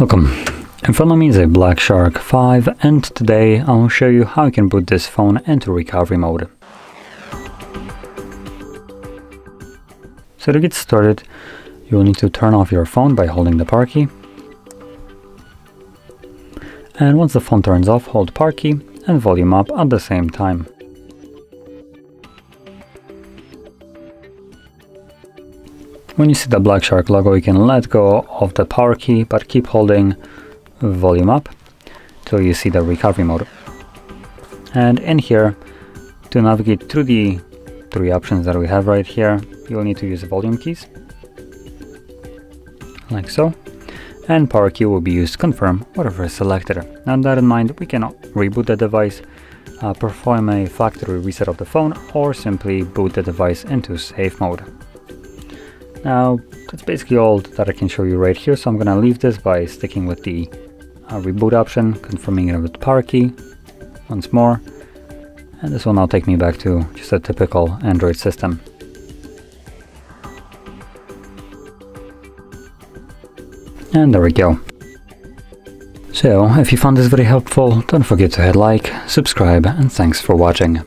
Welcome. In front of me is a Black Shark 5 and today I'll show you how you can put this phone into recovery mode. So to get started, you will need to turn off your phone by holding the power key. And once the phone turns off, hold power key and volume up at the same time. When you see the Black Shark logo, you can let go of the power key, but keep holding volume up till you see the recovery mode. And in here, to navigate through the three options that we have right here, you'll need to use the volume keys, like so. And power key will be used to confirm whatever is selected. Now that in mind, we can reboot the device, uh, perform a factory reset of the phone, or simply boot the device into safe mode. Now, that's basically all that I can show you right here, so I'm gonna leave this by sticking with the uh, reboot option, confirming it with the power key once more, and this will now take me back to just a typical Android system. And there we go. So, if you found this very helpful, don't forget to hit like, subscribe, and thanks for watching.